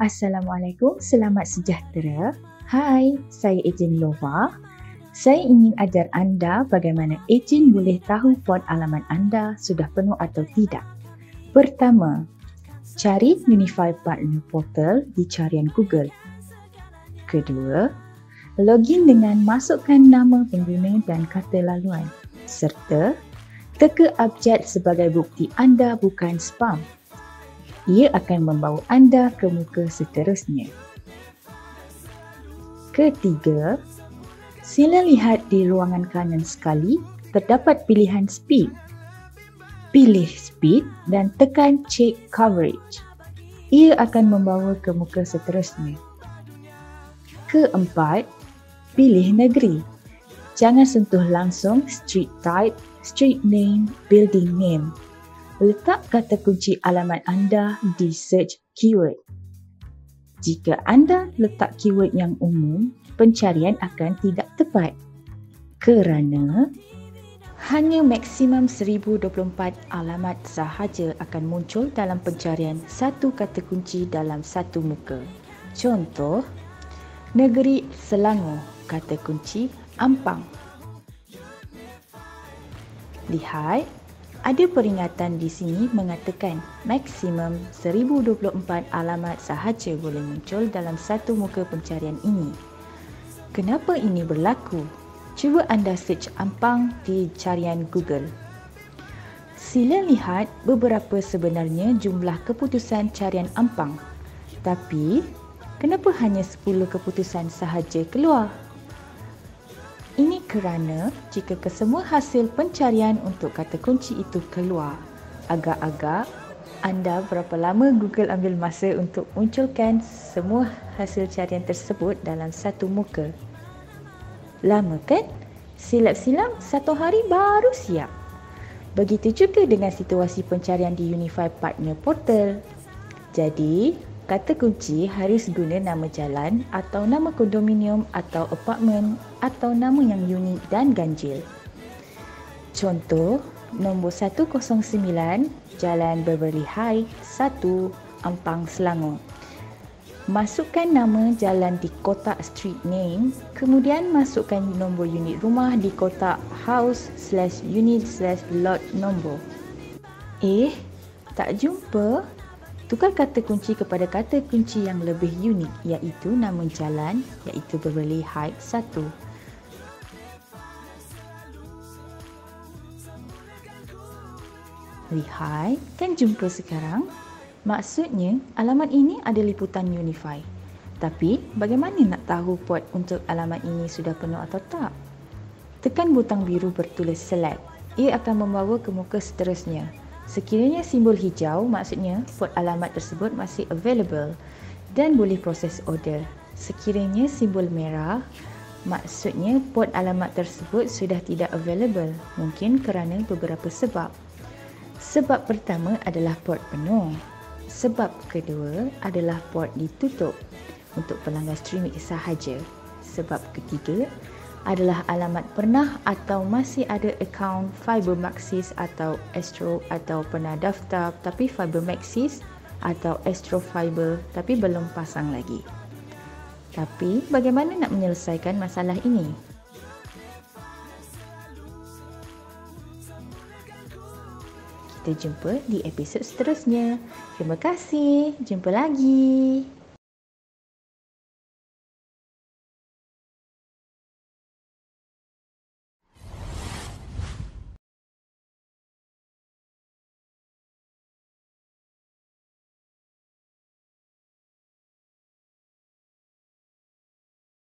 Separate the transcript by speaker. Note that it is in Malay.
Speaker 1: Assalamualaikum, selamat sejahtera. Hai, saya Ejen Lova. Saya ingin ajar anda bagaimana ejen boleh tahu port alamat anda sudah penuh atau tidak. Pertama, cari Unify Partner Portal di carian Google. Kedua, login dengan masukkan nama pengguna dan kata laluan serta teka abjad sebagai bukti anda bukan spam ia akan membawa anda ke muka seterusnya. Ketiga, sila lihat di ruangan kanan sekali terdapat pilihan speed. Pilih speed dan tekan check coverage. Ia akan membawa ke muka seterusnya. Keempat, pilih negeri. Jangan sentuh langsung street type, street name, building name letak kata kunci alamat anda di search keyword. Jika anda letak keyword yang umum, pencarian akan tidak tepat kerana hanya maksimum 1024 alamat sahaja akan muncul dalam pencarian satu kata kunci dalam satu muka. Contoh, negeri Selangor, kata kunci Ampang. Lihat, ada peringatan di sini mengatakan maksimum 1024 alamat sahaja boleh muncul dalam satu muka pencarian ini. Kenapa ini berlaku? Cuba anda search Ampang di carian Google. Sila lihat beberapa sebenarnya jumlah keputusan carian Ampang. Tapi, kenapa hanya 10 keputusan sahaja keluar? Ini kerana jika kesemua hasil pencarian untuk kata kunci itu keluar, agak-agak anda berapa lama Google ambil masa untuk munculkan semua hasil carian tersebut dalam satu muka? Lama kan? Silap-silap satu hari baru siap. Begitu juga dengan situasi pencarian di Unify Partner Portal. Jadi, kata kunci harus guna nama jalan atau nama kondominium atau apartmen atau nama yang unik dan ganjil. Contoh, nombor 109 Jalan Beverly Heights 1 Ampang Selangor. Masukkan nama jalan di kotak street name, kemudian masukkan nombor unit rumah di kotak house slash unit slash lot nombor. Eh, tak jumpa? Tukar kata kunci kepada kata kunci yang lebih unik iaitu nama jalan iaitu Beverly Heights 1. Lihat, kan jumpa sekarang? Maksudnya, alamat ini ada liputan Unify. Tapi, bagaimana nak tahu port untuk alamat ini sudah penuh atau tak? Tekan butang biru bertulis select. Ia akan membawa ke muka seterusnya. Sekiranya simbol hijau, maksudnya port alamat tersebut masih available dan boleh proses order. Sekiranya simbol merah, maksudnya port alamat tersebut sudah tidak available, mungkin kerana beberapa sebab. Sebab pertama adalah port penuh. Sebab kedua adalah port ditutup untuk pelanggan streaming sahaja. Sebab ketiga adalah alamat pernah atau masih ada akaun Fibermaxis atau Astro atau pernah daftar tapi Fibermaxis atau Astro Fiber tapi belum pasang lagi. Tapi bagaimana nak menyelesaikan masalah ini? Kita jumpa di episod seterusnya. Terima kasih. Jumpa lagi.